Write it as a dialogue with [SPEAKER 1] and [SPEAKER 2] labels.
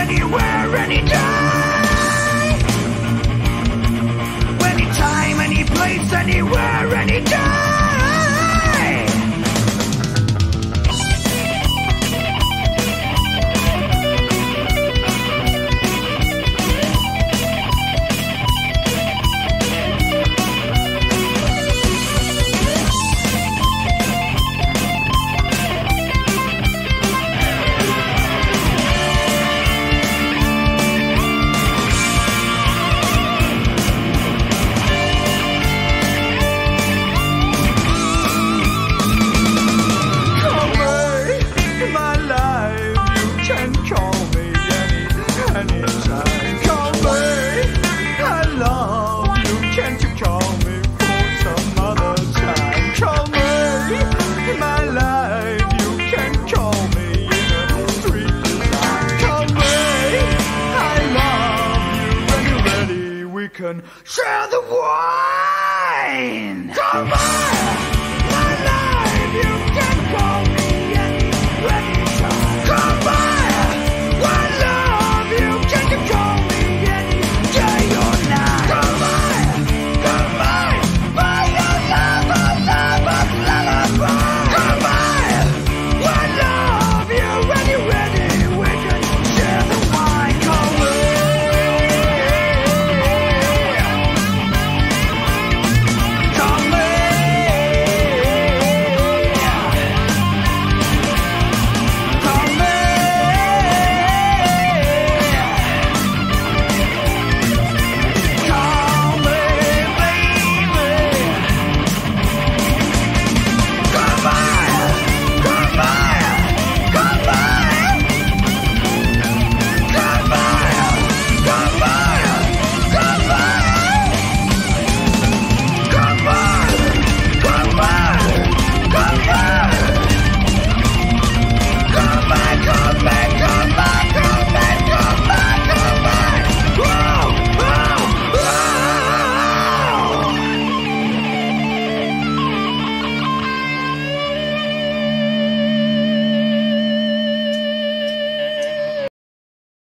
[SPEAKER 1] anywhere, anytime. Anytime, any place, anywhere, anytime.
[SPEAKER 2] can share the wine. Come on, my life, you